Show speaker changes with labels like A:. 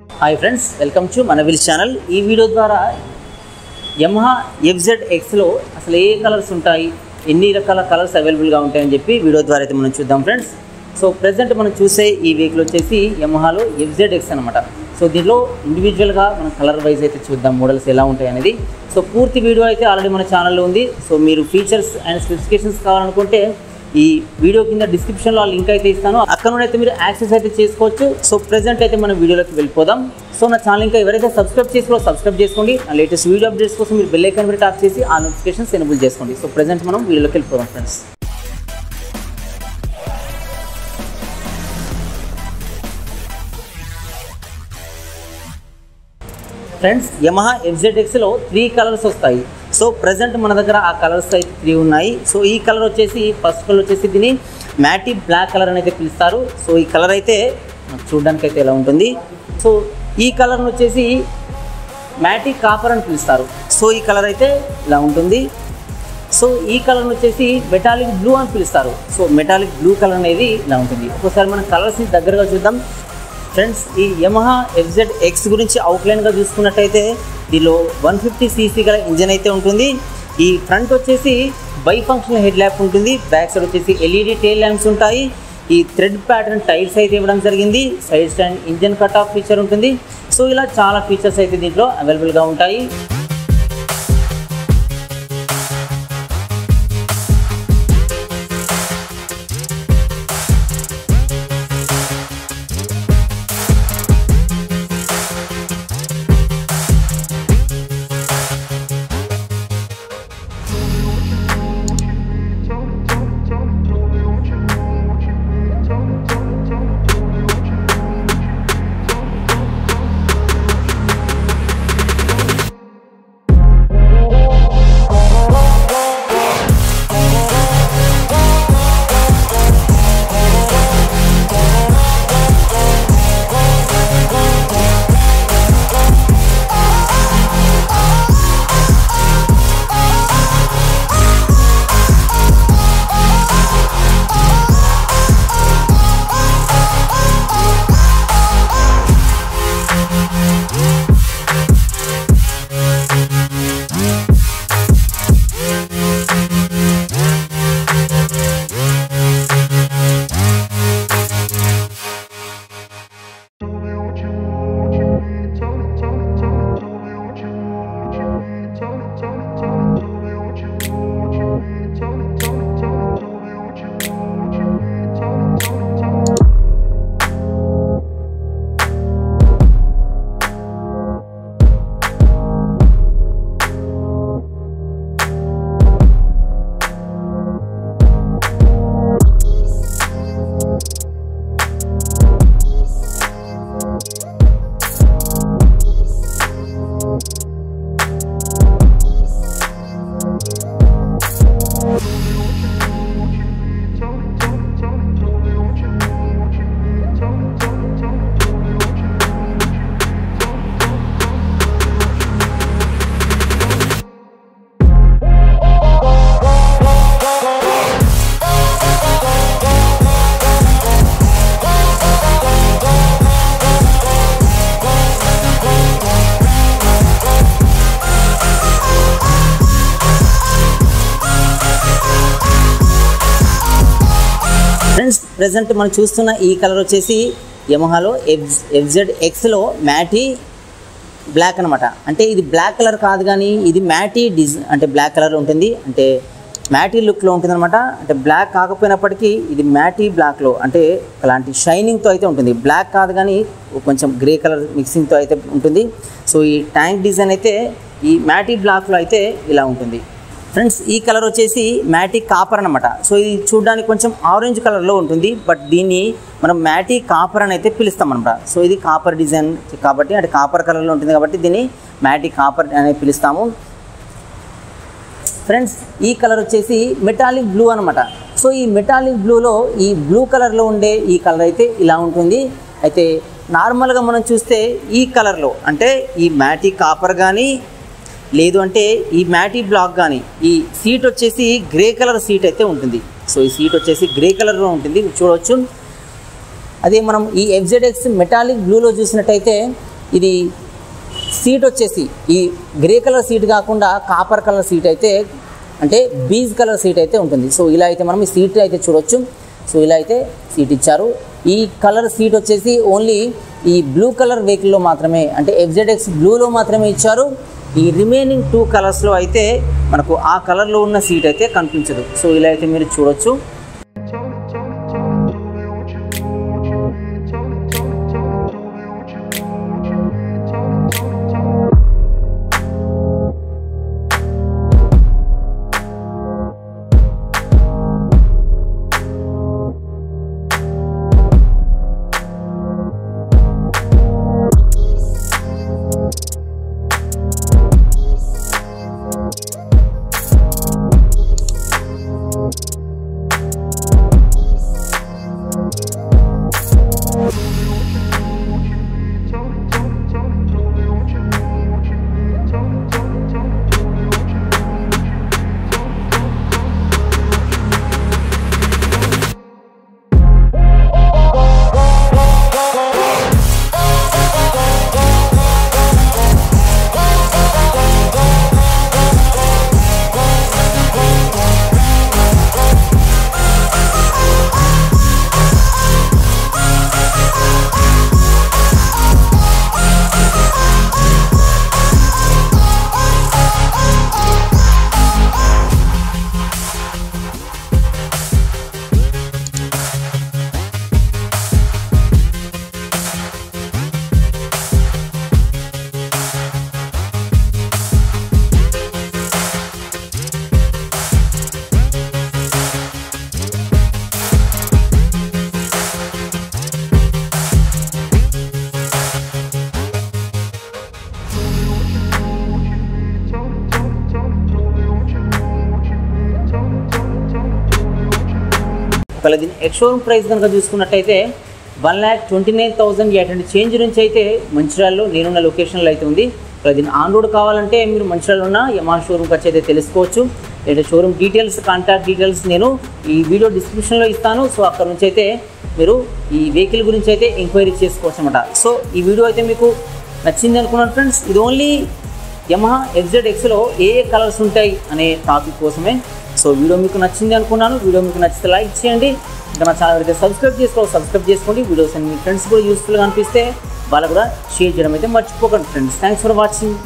A: Hi friends welcome to మన విల్ channel. ఈ వీడియో ద్వారా యమహా ఎఫ్జెడ్ ఎక్స్లో అసలు ఏ కలర్స్ ఉంటాయి ఎన్ని రకాల కలర్స్ అవైలబుల్గా ఉంటాయని చెప్పి వీడియో ద్వారా అయితే మనం చూద్దాం ఫ్రెండ్స్. సో ప్రజెంట్ మనం చూసే ఈ వెహికల్ వచ్చేసి యమహాలో ఎఫ్జెడ్ ఎక్స్ అనమాట సో దీనిలో ఇండివిజువల్గా మనం కలర్ వైజ్ అయితే చూద్దాం మోడల్స్ ఎలా ఉంటాయి అనేది. సో పూర్తి వీడియో అయితే ఆల్రెడీ మన ఛానల్లో ఉంది. సో మీరు ఫీచర్స్ అండ్ స్పెసిఫికేషన్స్ కావాలనుకుంటే ఈ వీడియో కింద డిస్క్రిప్షన్లో లింక్ అయితే ఇస్తాను. అక్కడ నుండి అయితే మీరు యాక్సెస్ అయితే చేసుకోవచ్చు. సో ప్రెసెంట్ అయితే మనం వీడియోలోకి వెళ్ళిపోదాం. సో నా ఛానల్ ఇంకా ఎవరైతే సబ్స్క్రైబ్ చేసుకో సబ్స్క్రైబ్ చేసుకోండి. నా లేటెస్ట్ వీడియో అప్డేట్స్ కోసం మీరు బెల్ ఐకాన్ మీద టాప్ చేసి ఆ నోటిఫికేషన్స్ ఎనబుల్ చేసుకోండి. సో ప్రెసెంట్ మనం వీడియోలోకి వెళ్ళిపోదాం ఫ్రెండ్స్ ఫ్రెండ్స్ యమహా ఎఫ్జెడ్ఎక్స్లో త్రీ కలర్స్ వస్తాయి. సో ప్రజెంట్ మన దగ్గర ఆ కలర్స్ అయితే త్రీ ఉన్నాయి. సో ఈ కలర్ వచ్చేసి ఫస్ట్ కలర్ వచ్చేసి దీన్ని మ్యాటీ బ్లాక్ కలర్ అనేది పిలుస్తారు. సో ఈ కలర్ అయితే చూడడానికి అయితే ఎలా ఉంటుంది? సో ఈ కలర్ని వచ్చేసి మ్యాటీ కాపర్ అని పిలుస్తారు. సో ఈ కలర్ అయితే ఇలా ఉంటుంది. సో ఈ కలర్ వచ్చేసి మెటాలిక్ బ్లూ అని పిలుస్తారు. సో మెటాలిక్ బ్లూ కలర్ అనేది ఇలా ఉంటుంది. ఒకసారి మనం కలర్స్ని దగ్గరగా చూద్దాం. ఫ్రెండ్స్ ఈ యమహా ఎఫ్జెడ్ ఎక్స్ గురించి అవుట్లైన్గా చూసుకున్నట్టయితే దీనిలో వన్ ఫిఫ్టీ సీసీ గల ఇంజన్ అయితే ఉంటుంది. ఈ ఫ్రంట్ వచ్చేసి బై ఫంక్షనల్ హెడ్ ల్యాంప్ ఉంటుంది. బ్యాక్ సైడ్ వచ్చేసి ఎల్ఈడి టైల్ ల్యాంప్స్ ఉంటాయి. ఈ థ్రెడ్ ప్యాటర్న్ టైల్స్ అయితే ఇవ్వడం జరిగింది. Side stand engine cut off feature ఉంటుంది. సో ఇలా చాలా ఫీచర్స్ అయితే దీంట్లో అవైలబుల్గా ఉంటాయి. ప్రజెంట్ మనం చూస్తున్న ఈ కలర్ వచ్చేసి యమహాలో ఎఫ్ ఎఫ్జెడ్ ఎక్స్లో మ్యాటీ బ్లాక్ అనమాట అంటే ఇది బ్లాక్ కలర్ కాదు కానీ ఇది మ్యాటీ డిజ్ అంటే బ్లాక్ కలర్ ఉంటుంది. అంటే మ్యాటీ లుక్లో ఉంటుంది అనమాట అంటే బ్లాక్ కాకపోయినప్పటికీ ఇది మ్యాటీ బ్లాక్లో అంటే అలాంటి షైనింగ్తో అయితే ఉంటుంది. బ్లాక్ కాదు కానీ కొంచెం గ్రే కలర్ మిక్సింగ్తో అయితే ఉంటుంది. సో ఈ ట్యాంక్ డిజైన్ అయితే ఈ మ్యాటీ బ్లాక్లో అయితే ఇలా ఉంటుంది. ఫ్రెండ్స్ ఈ కలర్ వచ్చేసి మ్యాటిక్ కాపర్ అనమాట సో ఇది చూడడానికి కొంచెం ఆరెంజ్ కలర్లో ఉంటుంది. బట్ దీన్ని మనం మ్యాటీ కాపర్ అని అయితే పిలుస్తాం అనమాట సో ఇది కాపర్ డిజైన్ కాబట్టి అంటే కాపర్ కలర్లో ఉంటుంది కాబట్టి దీన్ని మ్యాటీ కాపర్ అని పిలుస్తాము. ఫ్రెండ్స్ ఈ కలర్ వచ్చేసి మెటాలిక్ బ్లూ అనమాట సో ఈ మెటాలిక్ బ్లూలో ఈ బ్లూ కలర్లో ఉండే ఈ కలర్ అయితే ఇలా ఉంటుంది. అయితే నార్మల్గా మనం చూస్తే ఈ కలర్లో అంటే ఈ మ్యాటిక్ కాపర్ కానీ లేదు అంటే ఈ మ్యాటీ బ్లాక్ కానీ ఈ సీట్ వచ్చేసి గ్రే కలర్ సీట్ అయితే ఉంటుంది. సో ఈ సీట్ వచ్చేసి గ్రే కలర్లో ఉంటుంది. చూడవచ్చు అదే మనం ఈ ఎఫ్జెడ్ఎక్స్ మెటాలిక్ బ్లూలో చూసినట్టయితే ఇది సీట్ వచ్చేసి ఈ గ్రే కలర్ సీట్ కాకుండా కాపర్ కలర్ సీట్ అయితే అంటే బీజ్ కలర్ సీట్ అయితే ఉంటుంది. సో ఇలా అయితే మనం ఈ సీట్ అయితే చూడొచ్చు. సో ఇలా అయితే సీట్ ఇచ్చారు. ఈ కలర్ సీట్ వచ్చేసి ఓన్లీ ఈ బ్లూ కలర్ వెహికల్లో మాత్రమే అంటే ఎఫ్జెడ్ఎక్స్ బ్లూలో మాత్రమే ఇచ్చారు. ఈ రిమైనింగ్ టూ కలర్స్లో అయితే మనకు ఆ కలర్లో ఉన్న సీట్ అయితే కనిపించదు. సో ఇలా అయితే మీరు చూడొచ్చు. ఒకవేళ దీని ఎక్స్షోరూమ్ ప్రైస్ కనుక చూసుకున్నట్టయితే one lakh twenty nine thousand eight hundred change నుంచి అయితే మంచిర్యాలలో నేనున్న లొకేషన్లో అయితే ఉంది. ఒకవేళ దీని ఆన్ రోడ్ కావాలంటే మీరు మంచిర్యాలలో ఉన్న యమా షోరూమ్కి వచ్చి అయితే తెలుసుకోవచ్చు. లేదా షోరూమ్ డీటెయిల్స్ కాంటాక్ట్ డీటెయిల్స్ నేను ఈ వీడియో డిస్క్రిప్షన్లో ఇస్తాను. సో అక్కడ నుంచి అయితే మీరు ఈ వెహికల్ గురించి అయితే ఎంక్వైరీ చేసుకోవచ్చు అనమాట సో ఈ వీడియో అయితే మీకు నచ్చింది అనుకున్నాను ఫ్రెండ్స్ ఇది ఓన్లీ యమహా ఎగ్జెడ్ ఎక్స్లో ఏ ఏ కలర్స్ ఉంటాయి అనే టాపిక్ కోసమే సో వీడియో మీకు నచ్చింది అనుకున్నాను. వీడియో మీకు నచ్చితే లైక్ చేయండి. ఇంకా నా ఛానల్ అయితే సబ్స్క్రైబ్ చేసుకోవాలి సబ్స్క్రైబ్ చేసుకోండి. వీడియోస్ అన్ని మీ ఫ్రెండ్స్ కూడా యూస్ఫుల్గా అనిపిస్తే వాళ్ళు కూడా షేర్ చేయడం అయితే మర్చిపోకండి. Friends thanks for watching